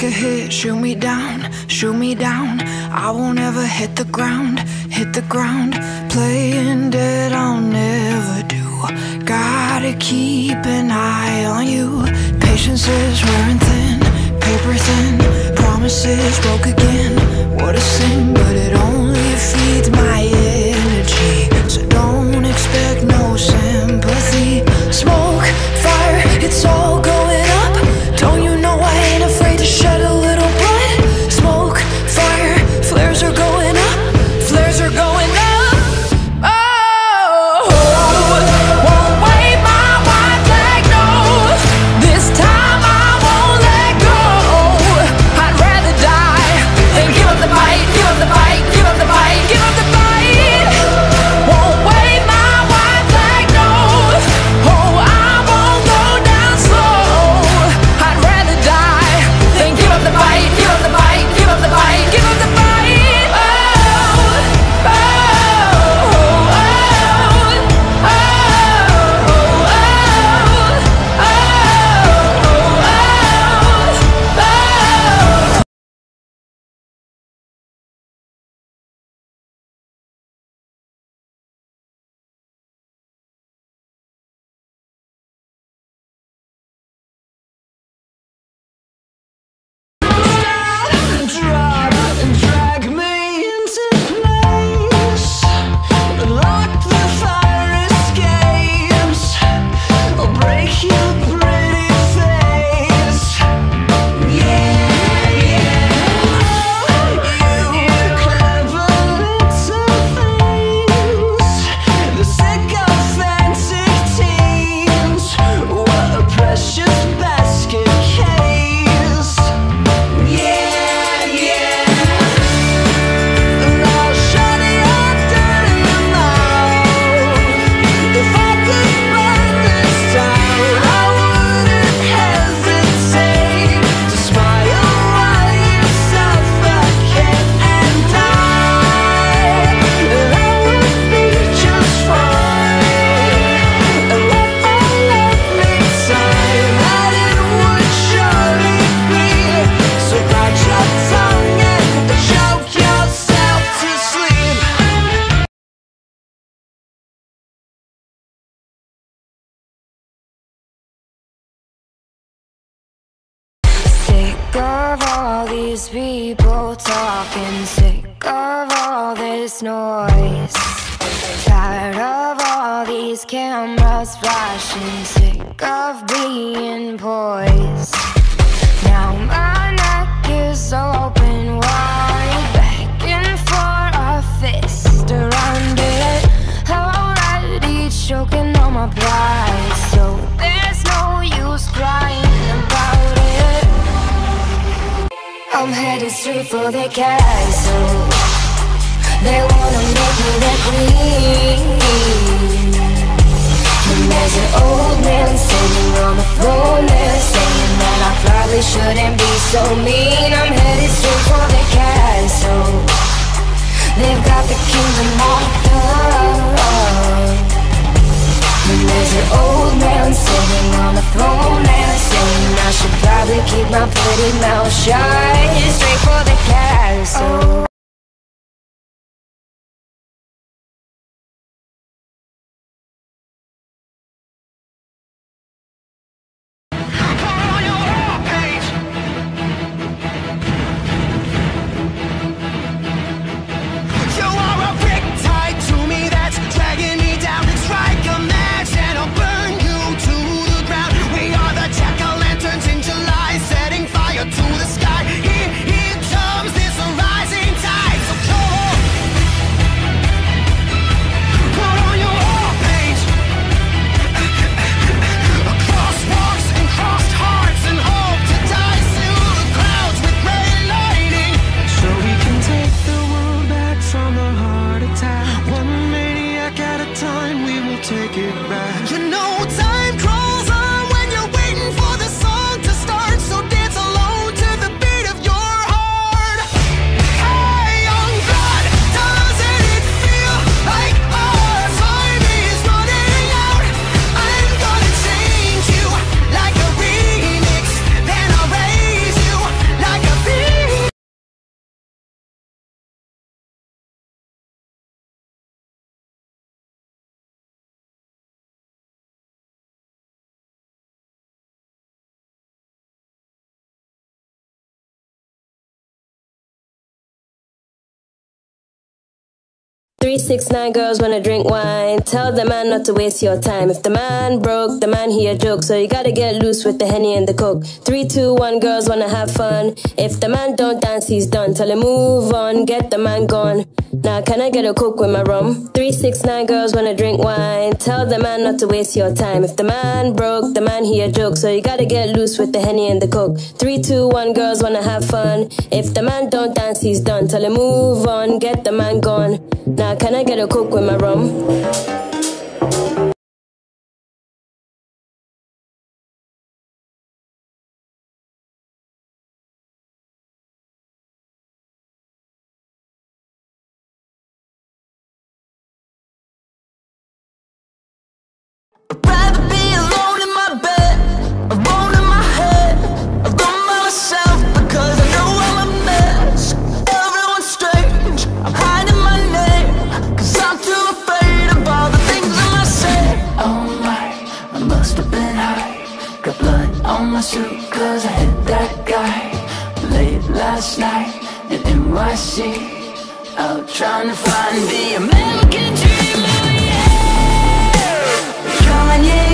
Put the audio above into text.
take a hit, shoot me down, shoot me down. I won't ever hit the ground, hit the ground. Playing dead, I'll never do. Gotta keep an eye on you. Of all these people talking, sick of all this noise. Tired of all these cameras flashing, sick of being poised. Now my neck is open wide, begging for a fist around it. Already choking on my pride, I'm headed straight for the castle. They wanna make me their queen. And there's an old man sitting on the throne there saying that I probably shouldn't be so mean. I'm headed straight for the castle. They've got the kingdom locked up. And there's an old man sitting on the throne there saying I should probably keep my pretty mouth shut. take it back. You know. Three, six, nine girls wanna drink wine. Tell the man not to waste your time. If the man broke, the man he a joke. So you gotta get loose with the henny and the coke. Three, two, one, girls wanna have fun. If the man don't dance, he's done. Tell him move on, get the man gone. Now can I get a coke with my rum? Three, six, nine girls wanna drink wine. Tell the man not to waste your time. If the man broke, the man he a joke. So you gotta get loose with the henny and the coke. Three, two, one, girls wanna have fun. If the man don't dance, he's done. Tell him move on, get the man gone. Now can I get a coke with my rum? Too afraid of all the things I might say. Oh my, I must have been high. Got blood on my suit cause I hit that guy late last night in NYC. Out trying to find the American dream, oh yeah. Kanye's